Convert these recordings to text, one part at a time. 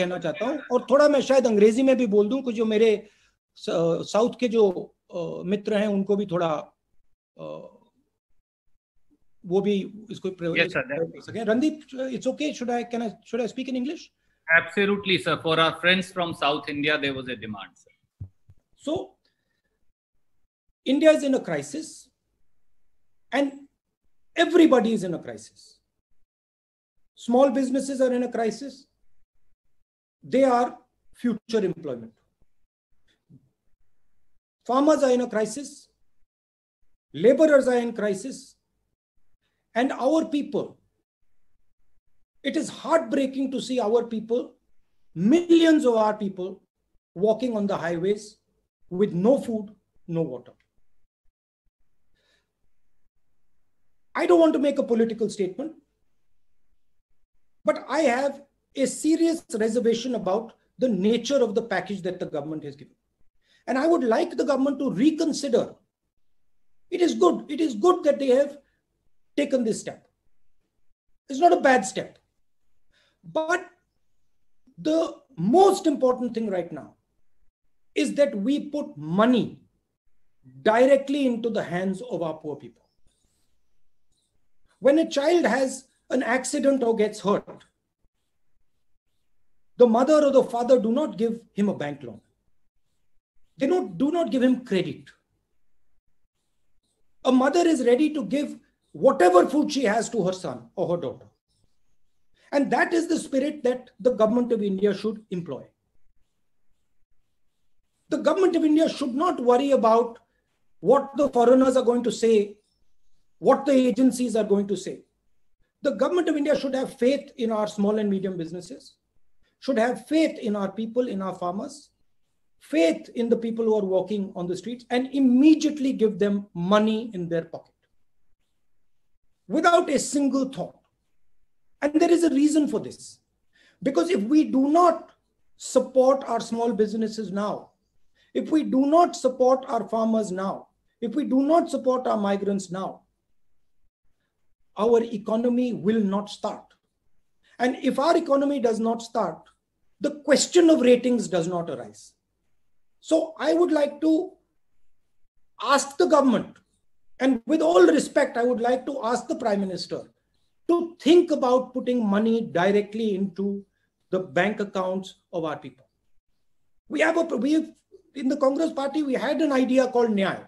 कहना चाहता हूँ और थोड़ा मैं शायद अंग्रेज़ी में भी बोल दूँ कि जो मेरे साउथ के जो मित्र हैं उनको भी थोड़ा वो भी इसको yes, कर Randeep it's okay should I can I should I speak in English Absolutely, sir. For our friends from South India, there was a demand, sir. So, India is in a crisis, and everybody is in a crisis. Small businesses are in a crisis. They are future employment. Farmers are in a crisis. Laborers are in crisis. And our people, it is heartbreaking to see our people, millions of our people, walking on the highways with no food, no water. I don't want to make a political statement, but I have a serious reservation about the nature of the package that the government has given. And I would like the government to reconsider. It is good. It is good that they have taken this step. It's not a bad step. But the most important thing right now is that we put money directly into the hands of our poor people. When a child has an accident or gets hurt, the mother or the father do not give him a bank loan. They don't, do not give him credit. A mother is ready to give whatever food she has to her son or her daughter. And that is the spirit that the government of India should employ. The government of India should not worry about what the foreigners are going to say, what the agencies are going to say. The government of India should have faith in our small and medium businesses, should have faith in our people, in our farmers, faith in the people who are walking on the streets and immediately give them money in their pocket without a single thought. And there is a reason for this. Because if we do not support our small businesses now, if we do not support our farmers now, if we do not support our migrants now, our economy will not start. And if our economy does not start, the question of ratings does not arise. So I would like to ask the government, and with all respect, I would like to ask the Prime Minister to think about putting money directly into the bank accounts of our people. We have a we have, in the Congress party, we had an idea called Nyay.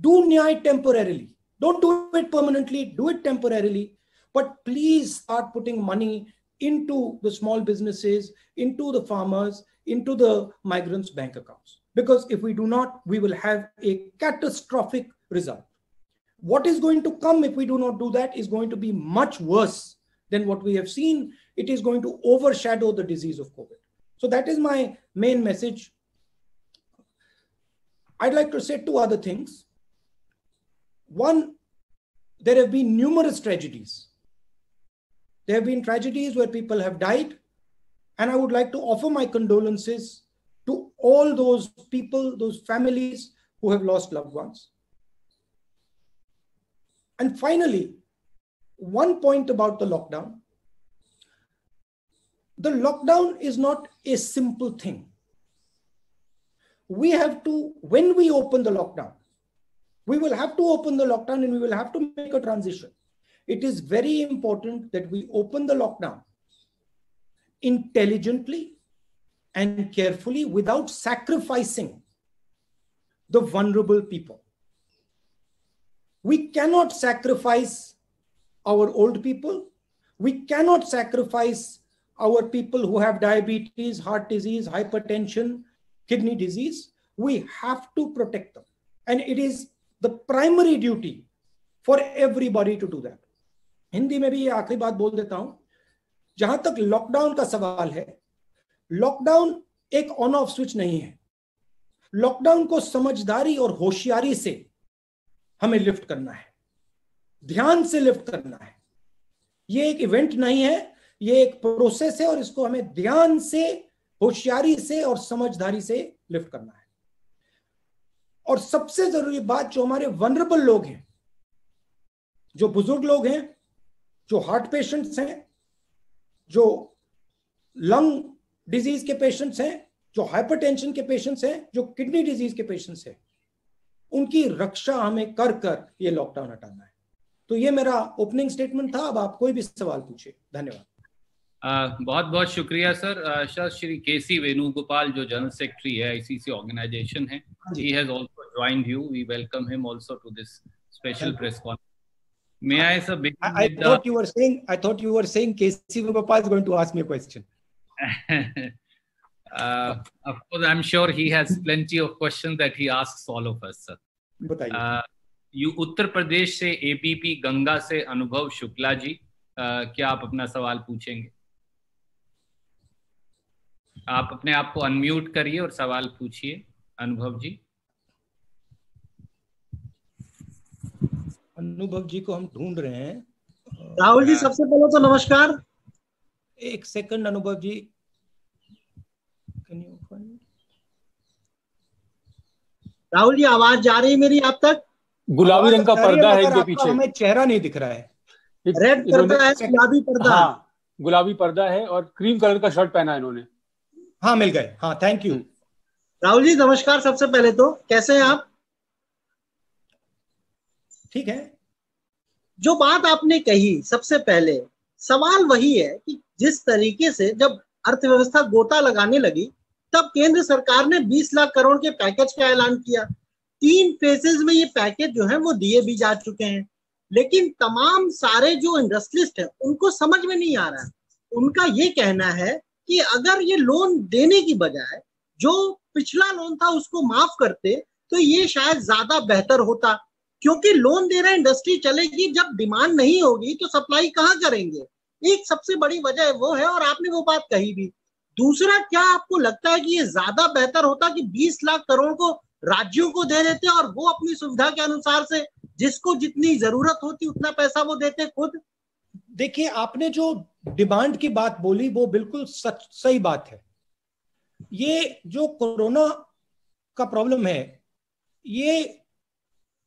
Do Nyay temporarily. Don't do it permanently, do it temporarily. But please start putting money into the small businesses, into the farmers, into the migrants' bank accounts. Because if we do not, we will have a catastrophic result. What is going to come if we do not do that is going to be much worse than what we have seen. It is going to overshadow the disease of COVID. So that is my main message. I'd like to say two other things. One, there have been numerous tragedies. There have been tragedies where people have died and I would like to offer my condolences to all those people, those families who have lost loved ones. And finally, one point about the lockdown. The lockdown is not a simple thing. We have to, when we open the lockdown, we will have to open the lockdown and we will have to make a transition. It is very important that we open the lockdown intelligently and carefully without sacrificing the vulnerable people. We cannot sacrifice our old people. We cannot sacrifice our people who have diabetes, heart disease, hypertension, kidney disease. We have to protect them. And it is the primary duty for everybody to do that. Hindi में भी ये आखिरी बात बोल देता हूँ। जहाँ तक लॉकडाउन का सवाल है लॉकडाउन एक ऑन ऑफ़ स्विच नहीं है। लॉकडाउन को समझदारी और होशियारी से हमें लिफ्ट करना है। ध्यान से लिफ्ट करना है। ये एक इवेंट नहीं है, ये एक प्रोसेस है और इसको हमें ध्यान से, होशियारी से और समझदारी से लिफ्ट करना है। और सबसे ज़रूरी बात जो हमारे वनरेबल लोग हैं, जो बुज़ुर्ग लोग हैं जो हार्ट पेशेंट्स हैं जो लंग डिज़ीज़ के पेशेंट्स हैं जो हाइपरटेंशन के पेशेंट्स हैं जो किडनी डिज़ीज़ के पेशेंट्स हैं उनकी रक्षा हमें कर कर ये लॉकडाउन हटाना है। तो ये मेरा ओपनिंग स्टेटमेंट था। अब आप कोई भी सवाल पूछे धन्यवाद। बहुत बहुत शुक्रिया सर। uh, श्री के सी वेणुगोपाल जो जनरल सेक्रेटरी है आईसीसी ऑर्गेनाइजेशन है। He has also joined you we welcome him also to this special press conference May I, sir, I, I thought the... you were saying I thought you were saying KC Gopal is going to ask me a question. uh, of course, I'm sure he has plenty of questions that he asks all of us, sir. बताइए you Uttar Pradesh से APP Ganga से अनुभव शुक्ला जी आ, क्या आप अपना सवाल पूछेंगे आप अपने आप को अनम्यूट करिए और सवाल पूछिए अनुभव जी अनुभव जी को हम ढूंढ रहे हैं। राहुल जी सबसे पहले तो नमस्कार। एक सेकंड अनुभव जी। राहुल जी आवाज़ जा रही है मेरी आप तक? गुलाबी रंग का पर्दा है इनके पीछे। हमें चेहरा नहीं दिख रहा है। रेड पर्दा है गुलाबी पर्दा। हाँ गुलाबी पर्दा है और क्रीम कलर का शर्ट पहना है इन्होंने। हाँ मिल गए। हाँ थैंक यू राहुल जी नमस्कार सबसे पहले तो। कैसे हैं आप? ठीक है? जो बात आपने कही सबसे पहले, सवाल वही है कि जिस तरीके से जब अर्थव्यवस्था गोता लगाने लगी, तब केंद्र सरकार ने 20 लाख करोड़ के पैकेज का ऐलान किया। तीन फेजेस में ये पैकेज जो है वो दिए भी जा चुके हैं। लेकिन तमाम सारे जो इंडस्ट्रिस्ट है, उनको समझ में नहीं आ रहा है। उनका ये कहना है कि अगर ये लोन देने की बजाय जो पिछला लोन था उसको माफ़ करते तो ये शायद ज़्यादा बेहतर होता। क्योंकि लोन दे रहा इंडस्ट्री चलेगी, जब डिमांड नहीं होगी तो सप्लाई कहाँ करेंगे? एक सबसे बड़ी वजह वो है, और आपने वो बात कही भी। दूसरा, क्या आपको लगता है कि ये ज़्यादा बेहतर होता कि 20 लाख करोड़ को राज्यों को दे देते और वो अपनी सुविधा के अनुसार से जिसको जितनी ज़रूरत होती उतना पैसा वो देते खुद? देखिए, आपने जो डिमांड की बात बोली, वो बिल्कुल सच, सही बात है। ये जो कोरोना का प्रॉब्लम है, ये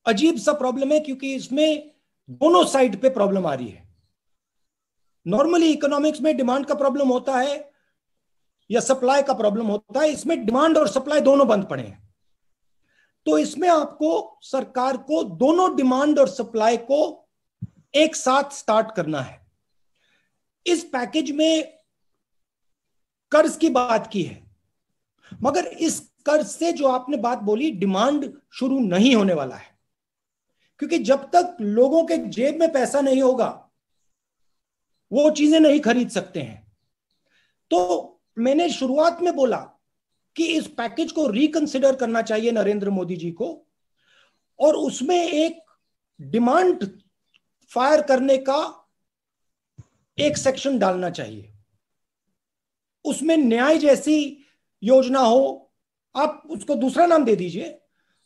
अजीब सा प्रॉब्लम है क्योंकि इसमें दोनों साइड पे प्रॉब्लम आ रही है। नॉर्मली इकोनॉमिक्स में डिमांड का प्रॉब्लम होता है या सप्लाई का प्रॉब्लम होता है, इसमें डिमांड और सप्लाई दोनों बंद पड़े हैं। तो इसमें आपको सरकार को दोनों डिमांड और सप्लाई को एक साथ स्टार्ट करना है। इस पैकेज में कर्ज की बात की है, मगर इस कर्ज से जो आपने बात बोली डिमांड शुरू नहीं होने वाला है। क्योंकि जब तक लोगों के जेब में पैसा नहीं होगा, वो चीज़ें नहीं खरीद सकते हैं। तो मैंने शुरुआत में बोला कि इस पैकेज को रिकंसिडर करना चाहिए नरेंद्र मोदी जी को, और उसमें एक डिमांड फायर करने का एक सेक्शन डालना चाहिए। उसमें न्याय जैसी योजना हो, आप उसको दूसरा नाम दे दीजिए।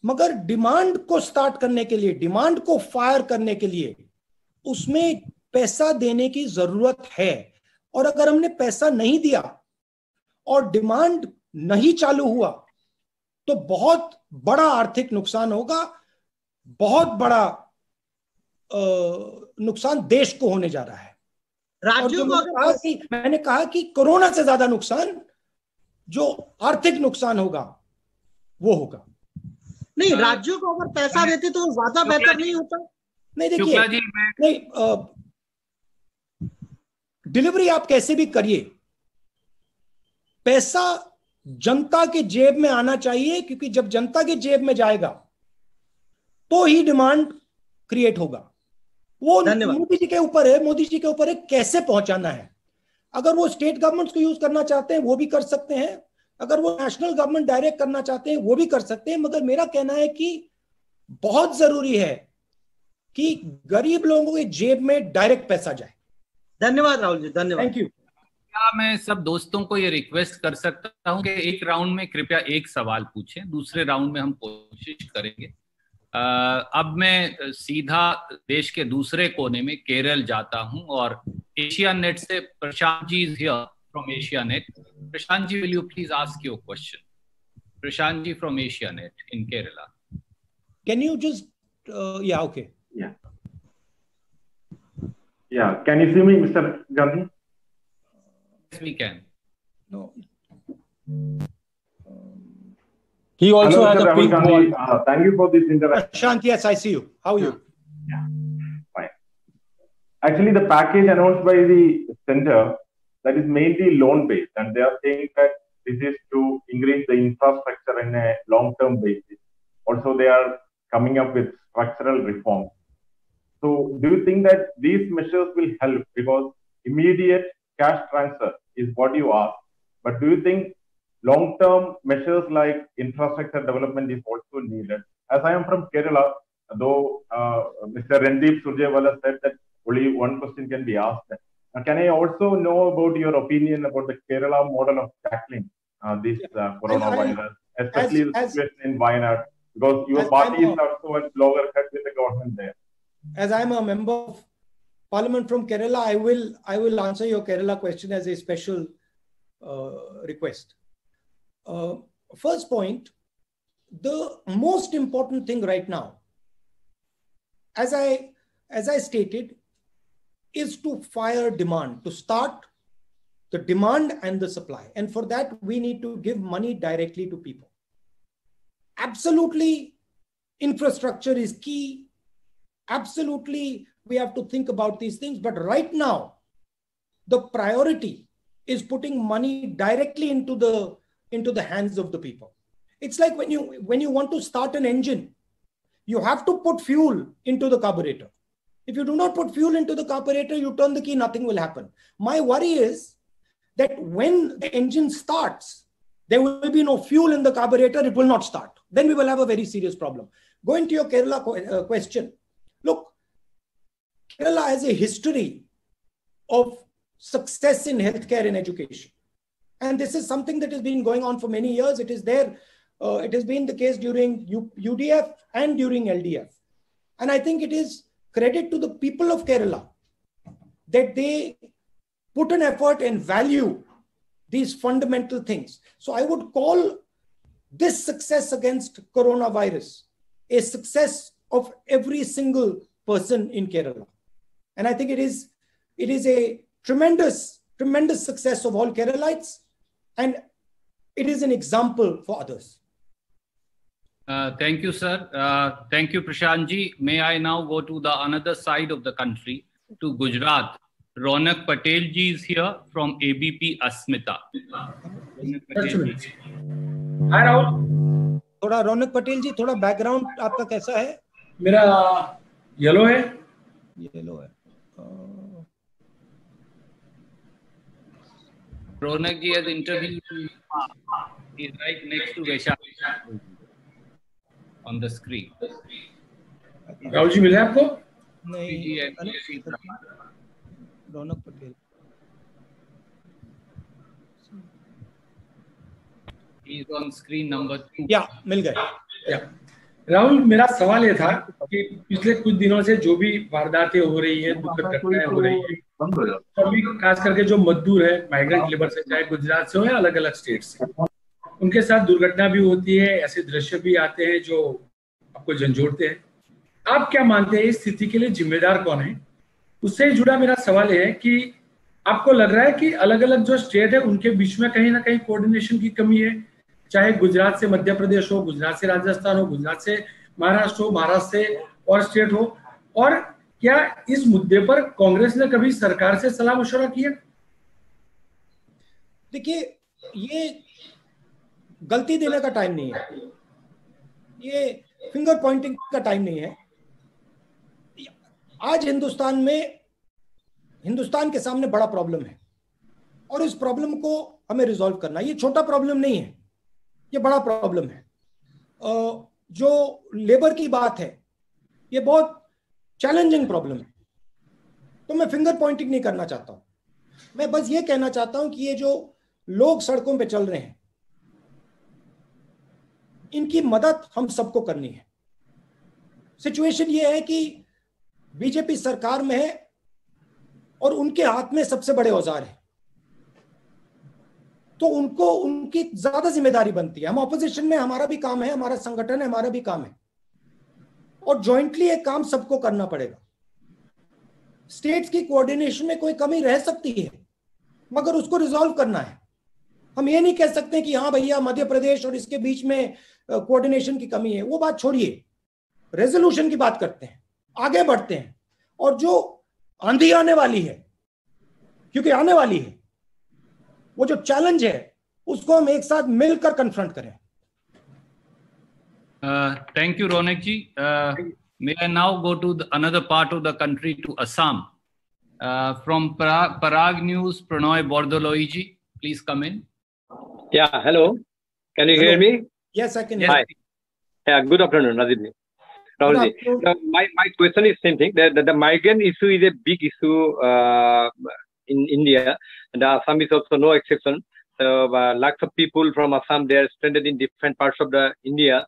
मगर डिमांड को स्टार्ट करने के लिए डिमांड को फायर करने के लिए उसमें पैसा देने की ज़रूरत है। और अगर हमने पैसा नहीं दिया और डिमांड नहीं चालू हुआ तो बहुत बड़ा आर्थिक नुकसान होगा बहुत बड़ा आ, नुकसान देश को होने जा रहा है। राज्यों को कहा कि मैंने कहा कि कोरोना से ज़्यादा नुकसान जो आर्थिक नुकसान होगा वो होगा। नहीं राज्यों को अगर पैसा देते तो ज़्यादा बेहतर नहीं होता। नहीं देखिए नहीं डिलीवरी आप कैसे भी करिए। पैसा जनता के जेब में आना चाहिए क्योंकि जब जनता के जेब में जाएगा तो ही डिमांड क्रिएट होगा। वो मोदी जी के ऊपर है मोदी जी के ऊपर है कैसे पहुंचाना है? अगर वो स्टेट गवर्नमेंट को यूज़ करना चाहते हैं वो भी कर सकते हैं अगर वो नेशनल गवर्नमेंट डायरेक्ट करना चाहते हैं वो भी कर सकते हैं मगर मेरा कहना है कि बहुत ज़रूरी है कि गरीब लोगों के जेब में डायरेक्ट पैसा जाए। धन्यवाद राहुल जी धन्यवाद। थैंक यू क्या मैं सब दोस्तों को ये रिक्वेस्ट कर सकता हूँ कि एक राउंड में कृपया एक सवाल पूछें दूसरे राउंड में हम कोशिश करेंगे। अब मैं सीधा देश के दूसरे कोने में केरल जाता हूँ और एशिया नेट से Prashant ji is here from AsiaNet. Prashanji, will you please ask your question? Prashanji from AsiaNet in Kerala. Can you just, uh, yeah, okay. Yeah. Yeah, can you see me, Mr. Gandhi? Yes, we can. No. Um, he also Hello, has Mr. a big Uh, thank you for this interaction. Prashant, yes, I see you. How are you? Yeah, fine. Actually, the package announced by the center that is mainly loan based, and they are saying that this is to increase the infrastructure in a long term basis. Also, they are coming up with structural reforms. So, do you think that these measures will help because immediate cash transfer is what you ask? But do you think long term measures like infrastructure development is also needed? As I am from Kerala, though uh, Mr. Randeep Surjewala said that only one question can be asked. Can I also know about your opinion about the Kerala model of tackling uh, this uh, coronavirus, especially the as- situation in Wayanad? Because your party is a- also at loggerhead with the government there. As I'm a member of parliament from Kerala, I will I will answer your Kerala question as a special uh, request. Uh, first point, the most important thing right now, as I as I stated, is to fire demand, to start the demand and the supply. And for that, we need to give money directly to people. Absolutely, infrastructure is key. Absolutely, we have to think about these things. But right now, the priority is putting money directly into the into the hands of the people. It's like when you when you want to start an engine, you have to put fuel into the carburetor. If you do not put fuel into the carburetor, you turn the key, nothing will happen. My worry is that when the engine starts, there will be no fuel in the carburetor, it will not start. Then we will have a very serious problem. Going to your Kerala uh, question, look, Kerala has a history of success in healthcare and education. And this is something that has been going on for many years. It is there. Uh, it has been the case during U- UDF and during LDF. And I think it is credit to the people of Kerala that they put an effort and value these fundamental things. So I would call this success against coronavirus a success of every single person in Kerala. And I think it is it is a tremendous, tremendous success of all Keralites, and it is an example for others. Uh, thank you, sir. Uh, thank you, Prashantji. May I now go to the another side of the country, to Gujarat. Ronak Patel ji is here from ABP Asmita. Ronak Patel ji. Hi Rahul थोड़ा रौनक पटेल जी थोड़ा background आपका कैसा है मेरा yellow है yellow है अ, Ronak ji has interviewed. He's right next to Vaishali on the screen. Rahul जी मिले आपको? नहीं रौनक Patel. He's on screen number two. या मिल गए। या। राहुल मेरा सवाल ये था कि पिछले कुछ दिनों से जो भी वारदातें हो रही है दुखद घटनाएँ हो रही है सभी खास करके जो मजदूर है माइग्रेंट लेबर से चाहे गुजरात से हो या अलग अलग स्टेट से। उनके साथ दुर्घटना भी होती है, ऐसे दृश्य भी आते हैं जो आपको झंझोड़ते हैं। आप क्या मानते हैं, इस स्थिति के लिए जिम्मेदार कौन है? उससे जुड़ा मेरा सवाल यह है कि आपको लग रहा है कि अलग अलग जो स्टेट है, उनके बीच में कहीं ना कहीं कोऑर्डिनेशन की कमी है? चाहे गुजरात से मध्य प्रदेश हो, गुजरात से राजस्थान हो, गुजरात से महाराष्ट्र हो, महाराष्ट्र से और स्टेट हो, और क्या इस मुद्दे पर कांग्रेस ने कभी सरकार से सलाह मशवरा किया देखिए, ये गलती देने का टाइम नहीं है। ये फिंगर पॉइंटिंग का टाइम नहीं है। आज हिंदुस्तान में, हिंदुस्तान के सामने बड़ा प्रॉब्लम है। और इस प्रॉब्लम को हमें रिजॉल्व करना ये छोटा प्रॉब्लम नहीं है। ये बड़ा प्रॉब्लम है। जो लेबर की बात है, ये बहुत चैलेंजिंग प्रॉब्लम है। तो मैं फिंगर पॉइंटिंग नहीं करना चाहता हूँ। मैं बस ये कहना चाहता हूँ कि ये जो लोग सड़कों पे चल रहे हैं इनकी मदद हम सबको करनी है। सिचुएशन ये है कि बीजेपी सरकार में है और उनके हाथ में सबसे बड़े औज़ार है। तो उनको, उनकी ज़्यादा ज़िम्मेदारी बनती है। हम ऑपोजिशन में हमारा भी काम है, हमारा संगठन है, हमारा भी काम है। और जॉइंटली एक काम सबको करना पड़ेगा। स्टेट्स की कोऑर्डिनेशन में कोई कमी रह सकती है, मगर उसको रिजॉल्व करना है। हम ये नहीं कह सकते कि हाँ भैया मध्य प्रदेश और इसके बीच में कोऑर्डिनेशन की कमी है वो बात छोड़िए। रेजोल्यूशन की बात करते हैं आगे बढ़ते हैं। और जो आंधी आने वाली है क्योंकि आने वाली है वो जो चैलेंज है उसको हम एक साथ मिलकर कन्फ्रंट करें। Thank you Ronak ji may I now go to another part of the country to Assam from Parag News Pranoy Bordoloi ji please come in yeah hello can you hear me Yes, I can hear Hi. Yeah, good afternoon, Nazib. Rahulji. Uh, my, my question is same thing. The, the, the, migrant issue is a big issue uh, in India, and Assam is also no exception. So, uh, lots of people from Assam they are stranded in different parts of the India.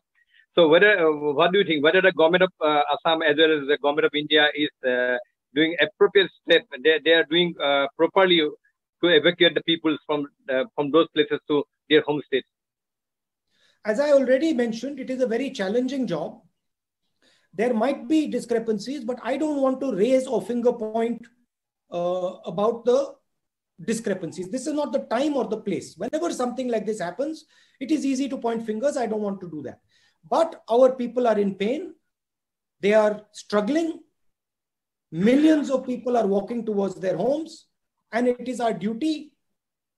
So, whether uh, what do you think? Whether the government of uh, Assam as well as the government of India is uh, doing appropriate step, they, they are doing uh, properly to evacuate the people from from those places to their home states. As I already mentioned, it is a very challenging job. There might be discrepancies, but I don't want to raise or finger point uh, about the discrepancies. This is not the time or the place. Whenever something like this happens, it is easy to point fingers. I don't want to do that. But our people are in pain. They are struggling. Millions of people are walking towards their homes. And it is our duty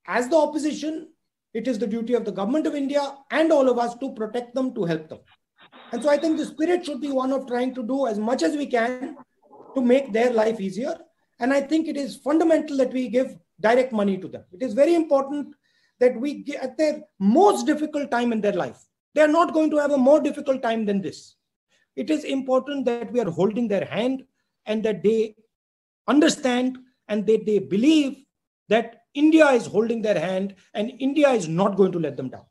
as the opposition, it is the duty of the government of India and all of us to protect them, to help them. And so I think the spirit should be one of trying to do as much as we can to make their life easier. And I think it is fundamental that we give direct money to them. It is very important that we, at their most difficult time in their life, they are not going to have a more difficult time than this. It is important that we are holding their hand and that they understand and that they believe that India is holding their hand and India is not going to let them down.